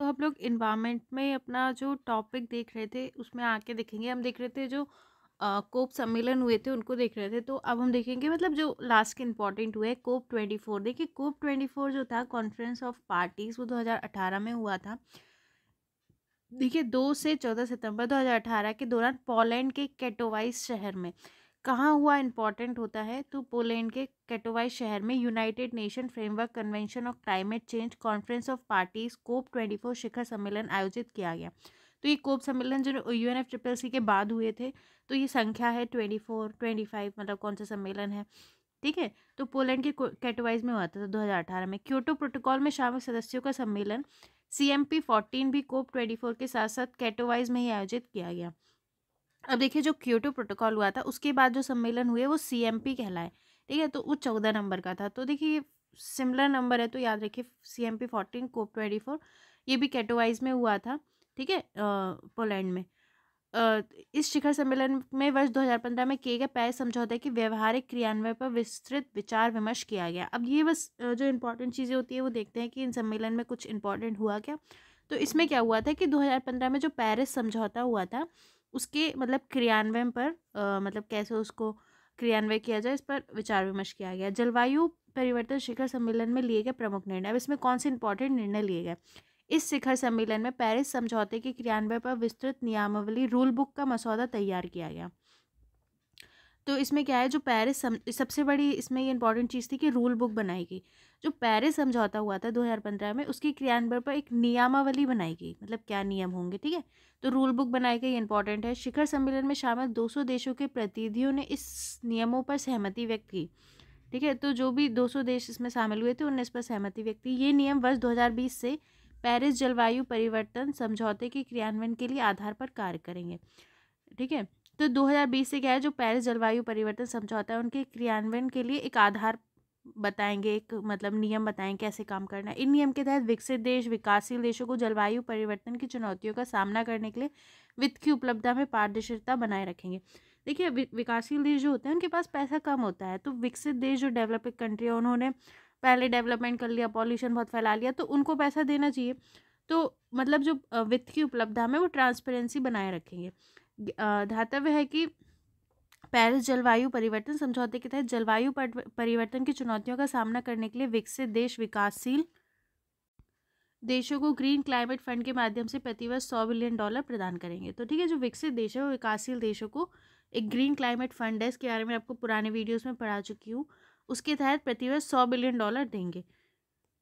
तो हम लोग इन्वायरमेंट में अपना जो टॉपिक देख रहे थे, उसमें आके देखेंगे। हम देख रहे थे जो कोप सम्मेलन हुए थे, उनको देख रहे थे। तो अब हम देखेंगे मतलब जो लास्ट के इंपॉर्टेंट हुए कोप ट्वेंटी फोर देखिए कोप ट्वेंटी फोर जो था कॉन्फ्रेंस ऑफ़ पार्टीज़ वो दो हज़ार अठारह में हुआ था। देखिए, दो से चौदह सितंबर दो हज़ार अठारह के दौरान पोलैंड के कैटोवाइस शहर में। कहाँ हुआ इंपॉर्टेंट होता है तो पोलैंड के कैटोवाइस शहर में United Nation framework convention of climate change conference of parties COP twenty four शिखर सम्मेलन आयोजित किया गया। तो ये कोप सम्मेलन जो U N F triple C के बाद हुए थे तो ये संख्या है ट्वेंटी फोर, ट्वेंटी फाइव मतलब कौन सा सम्मेलन है, ठीक है? तो पोलैंड के कैटोवाइज में हुआ था दो हज़ार अठारह में। क्योटो प्रोटोकॉल में शामिल सदस्यों का सम्मेलन सी एम पी फोर्टीन भी कोप ट्वेंटी फोर के साथ साथ कैटोवाइज में ही आयोजित किया गया। अब देखिए जो क्योटो प्रोटोकॉल हुआ था उसके बाद जो सम्मेलन हुए वो सी एम पी कहलाए ठीक है? तो वो चौदह नंबर का था। तो देखिए सिमिलर नंबर है तो याद रखिए C M P fourteen COP twenty four ये भी कैटोवाइज में हुआ था ठीक है? पोलैंड में। आ, इस शिखर सम्मेलन में वर्ष 2015 में किए गए पैरिस समझौते की व्यवहारिक क्रियान्वयन पर विस्तृत विचार विमर्श किया गया। अब ये बस जो इंपॉर्टेंट चीज़ें होती है वो देखते हैं कि इन सम्मेलन में कुछ इंपॉर्टेंट हुआ क्या। तो इसमें क्या हुआ था कि 2015 में जो पेरिस समझौता हुआ था उसके मतलब क्रियान्वयन पर आ, मतलब कैसे उसको क्रियान्वय किया जाए इस पर विचार विमर्श किया गया। जलवायु परिवर्तन शिखर सम्मेलन में लिए गए प्रमुख निर्णय अब इसमें कौन से इंपॉर्टेंट निर्णय लिए गए? इस शिखर सम्मेलन में पेरिस समझौते के क्रियान्वयन पर विस्तृत नियमावली रूल बुक का मसौदा तैयार किया गया। तो इसमें क्या है, जो पेरिस सबसे बड़ी इसमें ये इंपॉर्टेंट चीज़ थी कि रूल बुक बनाई गई जो पेरिस समझौता हुआ था 2015 में, उसकी क्रियान्वयन पर एक नियमावली बनाई गई मतलब क्या नियम होंगे, ठीक है? तो रूल बुक बनाई गई इंपॉर्टेंट है। शिखर सम्मेलन में शामिल 200 देशों के प्रतिनिधियों ने इस नियमों पर सहमति व्यक्त की, ठीक है? तो जो भी 200 देश इसमें शामिल हुए थे उन्होंने इस पर सहमति व्यक्त की। ये नियम वर्ष 2020 से पेरिस जलवायु परिवर्तन समझौते के क्रियान्वयन के लिए आधार पर कार्य करेंगे, ठीक है? तो 2020 से क्या है, जो पेरिस जलवायु परिवर्तन समझौता है, उनके क्रियान्वयन के लिए एक आधार बताएँगे, एक मतलब नियम बताएँगे कैसे काम करना है। इन नियम के तहत विकसित देश विकासशील देशों को जलवायु परिवर्तन की चुनौतियों का सामना करने के लिए वित्त की उपलब्धता में पारदर्शिता बनाए रखेंगे। देखिए विकासशील देश जो होते हैं, उनके पास पैसा कम होता है तो विकसित देश जो डेवलपिंग कंट्री है, उन्होंने पहले डेवलपमेंट कर लिया, पॉल्यूशन बहुत फैला लिया तो उनको पैसा देना चाहिए। तो मतलब जो वित्त की उपलब्धता में वो ट्रांसपेरेंसी बनाए रखेंगे। धातव्य है कि पेरिस जलवायु परिवर्तन समझौते के तहत जलवायु परिवर्तन की चुनौतियों का सामना करने के लिए विकसित देश विकासशील देशों को ग्रीन क्लाइमेट फंड के माध्यम से प्रतिवर्ष सौ बिलियन डॉलर प्रदान करेंगे। तो ठीक है, जो विकसित देश है वो विकासशील देशों को एक ग्रीन क्लाइमेट फंड है, इसके बारे में आपको पुराने वीडियोस में पढ़ा चुकी हूँ। उसके तहत प्रतिवर्ष सौ बिलियन डॉलर देंगे।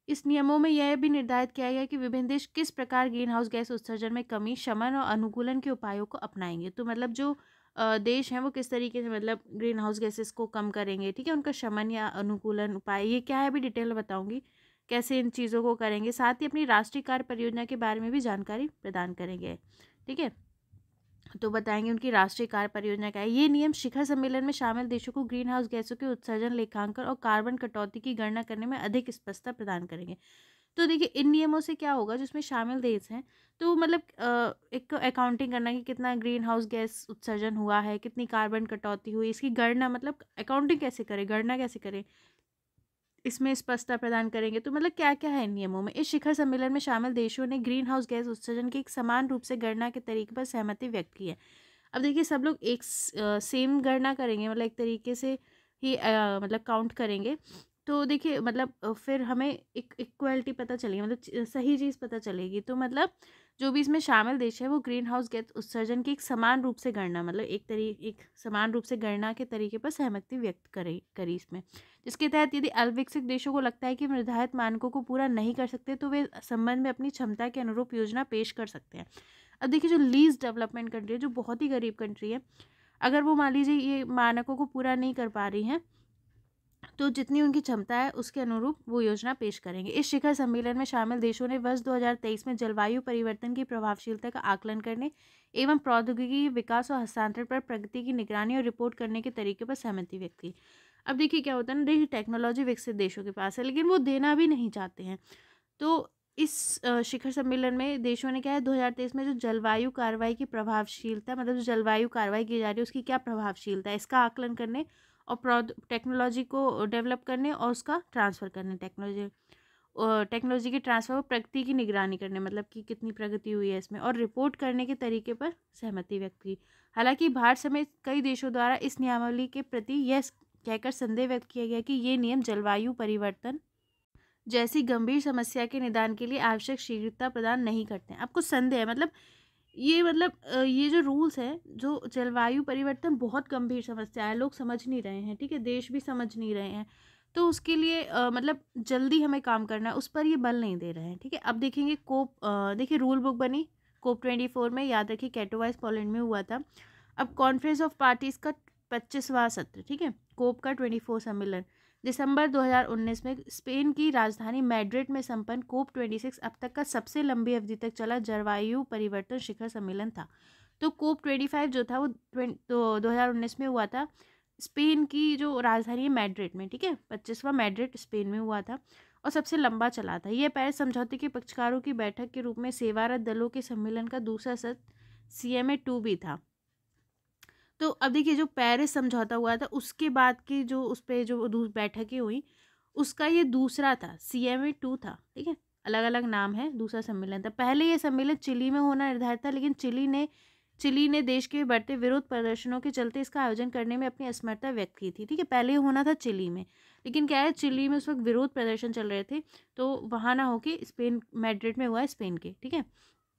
इस नियमों में यह भी निर्धारित किया गया कि विभिन्न देश किस प्रकार ग्रीन हाउस गैस उत्सर्जन में कमी, शमन और अनुकूलन के उपायों को अपनाएँगे। तो मतलब जो देश हैं वो किस तरीके से मतलब ग्रीन हाउस गैसेस को कम करेंगे, ठीक है? उनका शमन या अनुकूलन उपाय, ये क्या है? अभी डिटेल बताऊँगी, कैसे इन चीज़ों को करेंगे। साथ ही अपनी राष्ट्रीय कार्य परियोजना के बारे में भी जानकारी प्रदान करेंगे, ठीक है? तो बताएँगे उनकी राष्ट्रीय कार्य परियोजना क्या है। ये नियम शिखर सम्मेलन में शामिल देशों को ग्रीन हाउस गैसों के उत्सर्जन, लेखांकन और कार्बन कटौती की गणना करने में अधिक स्पष्टता प्रदान करेंगे। तो देखिए, इन नियमों से क्या होगा, जिसमें शामिल देश हैं तो मतलब एक अकाउंटिंग करना कि कितना ग्रीन हाउस गैस उत्सर्जन हुआ है, कितनी कार्बन कटौती हुई, इसकी गणना मतलब अकाउंटिंग कैसे करें, गणना कैसे करें? इसमें स्पष्टता प्रदान करेंगे। तो मतलब क्या क्या है नियमों में? इस शिखर सम्मेलन में शामिल देशों ने ग्रीन हाउस गैस उत्सर्जन की एक समान रूप से गणना के तरीके पर सहमति व्यक्त की है। अब देखिए, सब लोग एक सेम गणना करेंगे मतलब एक तरीके से ही मतलब काउंट करेंगे। तो देखिए मतलब फिर हमें एक इक्वलिटी पता चलेगी मतलब सही चीज़ पता चलेगी। तो मतलब जो भी इसमें शामिल देश है, वो ग्रीन हाउस गैस उत्सर्जन की एक समान रूप से गणना मतलब एक तरी, एक समान रूप से गणना के तरीके पर सहमति व्यक्त करे, करी इसमें। जिसके तहत यदि अल्पविकसित देशों को लगता है कि निर्धारित मानकों को पूरा नहीं कर सकते तो वे संबंध में अपनी क्षमता के अनुरूप योजना पेश कर सकते हैं। अब देखिए, जो लीज डेवलपमेंट कंट्री है, जो बहुत ही गरीब कंट्री है, अगर वो मान लीजिए ये मानकों को पूरा नहीं कर पा रही हैं तो जितनी उनकी क्षमता है, उसके अनुरूप वो योजना पेश करेंगे। इस शिखर सम्मेलन में शामिल देशों ने वर्ष 2023 में जलवायु परिवर्तन की प्रभावशीलता का आकलन करने एवं प्रौद्योगिकी विकास और हस्तांतरण पर प्रगति की निगरानी और रिपोर्ट करने के तरीके पर सहमति व्यक्त की। अब देखिए क्या होता है ना, देखिए टेक्नोलॉजी विकसित देशों के पास है, लेकिन वो देना भी नहीं चाहते हैं। तो इस शिखर सम्मेलन में देशों ने क्या है, दो हज़ार तेईस में जो जलवायु कार्रवाई की प्रभावशीलता मतलब जो जलवायु कार्रवाई की जा रही है, उसकी क्या प्रभावशीलता है, इसका आकलन करने और टेक्नोलॉजी को डेवलप करने और उसका ट्रांसफ़र करने, टेक्नोलॉजी टेक्नोलॉजी के ट्रांसफ़र और प्रगति की निगरानी करने मतलब कि कितनी प्रगति हुई है इसमें और रिपोर्ट करने के तरीके पर सहमति व्यक्त की। हालाँकि भारत समेत कई देशों द्वारा इस नियमावली के प्रति यह कहकर संदेह व्यक्त किया गया कि ये नियम जलवायु परिवर्तन जैसी गंभीर समस्या के निदान के लिए आवश्यक शीघ्रता प्रदान नहीं करते हैं। आपको संदेह है मतलब ये मतलब ये जो रूल्स हैं जो जलवायु परिवर्तन बहुत गंभीर समस्या है लोग समझ नहीं रहे हैं ठीक है देश भी समझ नहीं रहे हैं। तो उसके लिए आ, मतलब जल्दी हमें काम करना है उस पर ये बल नहीं दे रहे हैं ठीक है। अब देखेंगे कोप देखिए रूल बुक बनी कोप ट्वेंटी फोर में याद रखिए कैटोवाइस पोलैंड में हुआ था। अब कॉन्फ्रेंस ऑफ़ पार्टीज़ का पच्चीसवां सत्र ठीक है कोप का ट्वेंटी फोर सम्मेलन। दिसंबर 2019 में स्पेन की राजधानी मैड्रिड में संपन्न कोप 26 अब तक का सबसे लंबी अवधि तक चला जलवायु परिवर्तन शिखर सम्मेलन था। तो कोप 25 जो था वो तो 2019 में हुआ था। स्पेन की जो राजधानी है मैड्रिड में, ठीक है? पच्चीसवा मैड्रिड स्पेन में हुआ था और सबसे लंबा चला था। यह पेरिस समझौते के पक्षकारों की बैठक के रूप में सेवारत दलों के सम्मेलन का दूसरा सत्र सी एम ए टू भी था। तो अब देखिए, जो पेरिस समझौता हुआ था, उसके बाद की जो उस पर जो बैठकें हुई, उसका ये दूसरा था, सी एम ए टू था, ठीक है? अलग अलग नाम है, दूसरा सम्मेलन था। पहले ये सम्मेलन चिली में होना निर्धारित था, लेकिन चिली ने चिली ने देश के बढ़ते विरोध प्रदर्शनों के चलते इसका आयोजन करने में अपनी असमर्थता व्यक्त की थी, ठीक है? पहले होना था चिली में, लेकिन क्या है, चिली में उस वक्त विरोध प्रदर्शन चल रहे थे तो वहाँ ना होके स्पेन, मैड्रिड में हुआ स्पेन के, ठीक है?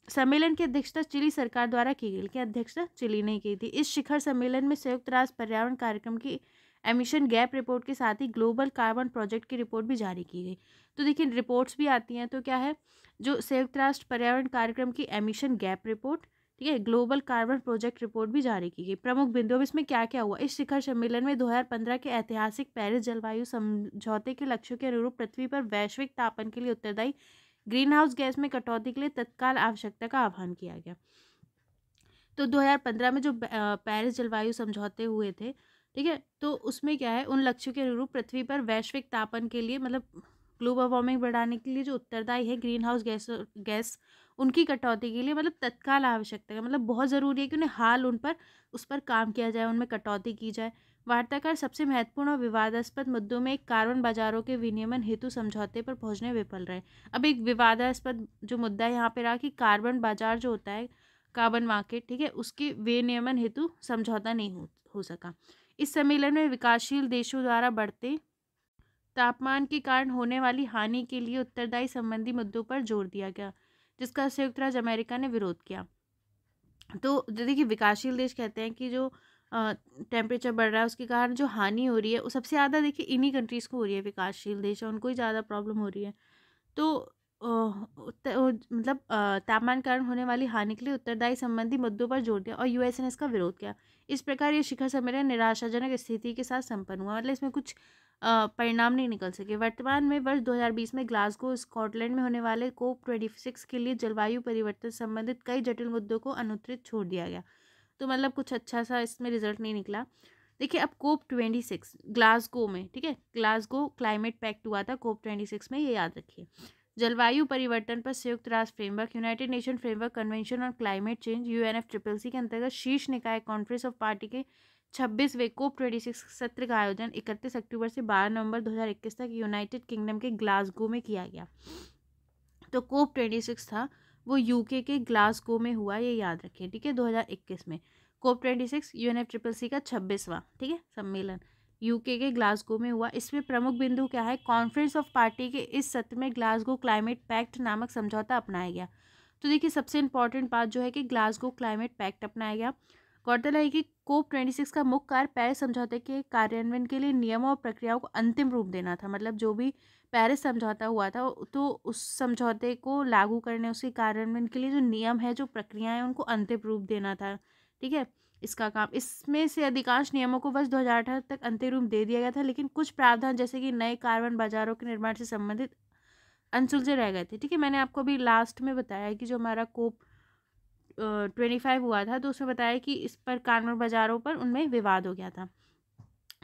सम्मेलन की अध्यक्षता चिली सरकार द्वारा की गई, लेकिन अध्यक्षता चिली ने की थी। इस शिखर सम्मेलन में संयुक्त राष्ट्र पर्यावरण कार्यक्रम की एमिशन गैप रिपोर्ट के साथ ही ग्लोबल कार्बन प्रोजेक्ट की रिपोर्ट भी जारी की गई। तो देखिए रिपोर्ट्स भी आती हैं तो क्या है? जो संयुक्त राष्ट्र पर्यावरण कार्यक्रम की एमिशन गैप रिपोर्ट ठीक है? ग्लोबल कार्बन प्रोजेक्ट रिपोर्ट भी जारी की गई। प्रमुख बिंदु अब इसमें क्या क्या हुआ? इस शिखर सम्मेलन में 2015 के ऐतिहासिक पेरिस जलवायु समझौते के लक्ष्यों के अनुरूप पृथ्वी पर वैश्विक तापन के लिए उत्तरदायी ग्रीन हाउस गैस में कटौती के लिए तत्काल आवश्यकता का आह्वान किया गया। तो 2015 में जो पेरिस जलवायु समझौते हुए थे, ठीक है? तो उसमें क्या है, उन लक्ष्यों के अनुरूप पृथ्वी पर वैश्विक तापन के लिए मतलब ग्लोबल वार्मिंग बढ़ाने के लिए जो उत्तरदायी है ग्रीन हाउस गैस गैस, उनकी कटौती के लिए मतलब तत्काल आवश्यकता है मतलब बहुत ज़रूरी है कि उन्हें हाल उन पर, उस पर काम किया जाए, उनमें कटौती की जाए। वार्ताकार सबसे महत्वपूर्ण और विवादास्पद मुद्दों में एक कार्बन बाजारों के विनियमन हेतु समझौते पर पहुँचने विफल रहे। अब एक विवादास्पद जो मुद्दा यहाँ पे रहा कि कार्बन बाज़ार जो होता है कार्बन मार्केट ठीक है उसके विनियमन हेतु समझौता नहीं हो, हो सका। इस सम्मेलन में विकासशील देशों द्वारा बढ़ते तापमान के कारण होने वाली हानि के लिए उत्तरदायी संबंधी मुद्दों पर ज़ोर दिया गया जिसका संयुक्त राज्य अमेरिका ने विरोध किया। तो देखिए विकासशील देश कहते हैं कि जो टेम्परेचर बढ़ रहा है, उसके कारण जो हानि हो रही है, वो सबसे ज़्यादा देखिए इन्हीं कंट्रीज़ को हो रही है, विकासशील देश है, उनको ही ज़्यादा प्रॉब्लम हो रही है। तो मतलब तापमान कारण होने वाली हानि के लिए उत्तरदायी संबंधी मुद्दों पर ज़ोर दिया और यूएस ने इसका विरोध किया। इस प्रकार ये शिखर सम्मेलन निराशाजनक स्थिति के साथ संपन्न हुआ मतलब इसमें कुछ परिणाम नहीं निकल सके। वर्तमान में वर्ष 2020 में ग्लासगो, स्कॉटलैंड में होने वाले कोप ट्वेंटी सिक्स के लिए जलवायु परिवर्तन संबंधित कई जटिल मुद्दों को अनुत्तरित छोड़ दिया गया। तो मतलब कुछ अच्छा सा इसमें रिज़ल्ट नहीं निकला। देखिए अब कोप ट्वेंटी सिक्स, ग्लासगो में, ठीक है? ग्लासगो क्लाइमेट पैक्ट हुआ था कोप ट्वेंटी सिक्स में, ये याद रखिए। जलवायु परिवर्तन पर संयुक्त राष्ट्र framework, United Nation framework convention on climate change U N F triple C के अंतर्गत शीर्ष निकाय कॉन्फ्रेंस ऑफ़ पार्टी के छब्बीसवें कोप ट्वेंटी सिक्स सत्र का आयोजन इकतीस अक्टूबर से बारह नवंबर दो हज़ार इक्कीस तक यूनाइटेड किंगडम के ग्लासगो में किया गया। तो कोप ट्वेंटी सिक्स था वो यूके के ग्लासगो में हुआ, ये याद रखिए, ठीक है? 2021 में। COP twenty six U N triple C का छब्बीसवां, ठीक है? सम्मेलन। यूके के ग्लासगो में हुआ। इसमें प्रमुख बिंदु क्या है? कॉन्फ्रेंस ऑफ़ पार्टी के इस सत्र में ग्लासगो क्लाइमेट पैक्ट नामक समझौता अपनाया गया। तो देखिए, सबसे इंपॉर्टेंट बात जो है कि ग्लासगो क्लाइमेट पैक्ट अपनाया गया। गौरतलब है कि कोप ट्वेंटी सिक्स का मुख्य कार्य पेरिस समझौते के कार्यान्वयन के लिए नियमों और प्रक्रियाओं को अंतिम रूप देना था। मतलब जो भी पेरिस समझौता हुआ था तो उस समझौते को लागू करने, उसके कार्यान्वयन के लिए जो नियम है, जो प्रक्रियाएँ उनको अंतिम रूप देना था। ठीक है? इसका काम, इसमें से अधिकांश नियमों को वर्ष दो हज़ार अठारह तक अंतिम रूप दे दिया गया था, लेकिन कुछ प्रावधान जैसे कि नए कार्बन बाजारों के निर्माण से संबंधित अनसुलझे रह गए थे। ठीक है? मैंने आपको अभी लास्ट में बताया कि जो हमारा कोप ट्वेंटी फाइव हुआ था तो उसमें बताया कि इस पर कार्बन बाजारों पर उनमें विवाद हो गया था।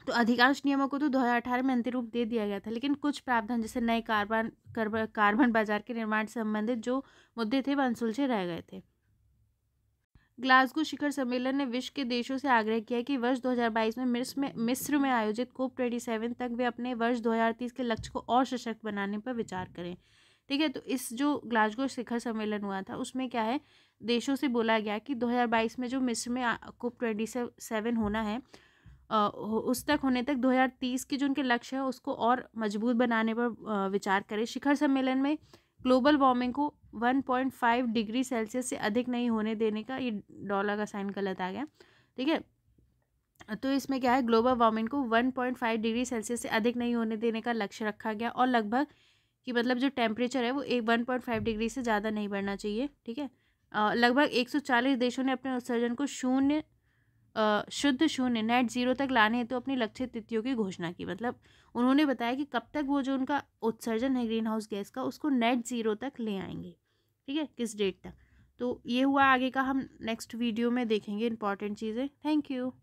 तो अधिकांश नियमों को तो 2018 में अंतिम रूप दे दिया गया था, लेकिन कुछ प्रावधान, जैसे नए कार्बन कार्बन बाज़ार के निर्माण से संबंधित जो मुद्दे थे वह अनसुलझे रह गए थे। ग्लासगो शिखर सम्मेलन ने विश्व के देशों से आग्रह किया कि वर्ष 2022 में मिस्र में मिस्र में आयोजित कोप 27 तक वे अपने वर्ष 2030 के लक्ष्य को और सशक्त बनाने पर विचार करें। ठीक है तो इस जो ग्लासगो शिखर सम्मेलन हुआ था, उसमें क्या है देशों से बोला गया कि 2022 में जो मिस्र में कोप ट्वेंटी सेवन होना है उस तक होने तक 2030 के जो उनके लक्ष्य है, उसको और मज़बूत बनाने पर विचार करें। शिखर सम्मेलन में ग्लोबल वार्मिंग को 1.5 डिग्री सेल्सियस से अधिक नहीं होने देने का ये डॉलर का साइन गलत आ गया। ठीक है? तो इसमें क्या है? ग्लोबल वार्मिंग को 1.5 डिग्री सेल्सियस से अधिक नहीं होने देने का लक्ष्य रखा गया और लगभग कि मतलब जो टेम्परेचर है वो एक वन पॉइंट फाइव डिग्री से ज़्यादा नहीं बढ़ना चाहिए। ठीक है? लगभग एक सौ चालीस देशों ने अपने उत्सर्जन को शून्य शुद्ध शून्य, नेट ज़ीरो तक लाने हेतु तो अपनी लक्ष्य तिथियों की घोषणा की। मतलब उन्होंने बताया कि कब तक वो जो उनका उत्सर्जन है ग्रीन हाउस गैस का, उसको नेट ज़ीरो तक ले आएँगे। ठीक है? किस डेट तक? तो ये हुआ, आगे का हम नेक्स्ट वीडियो में देखेंगे इंपॉर्टेंट चीज़ें। Thank you.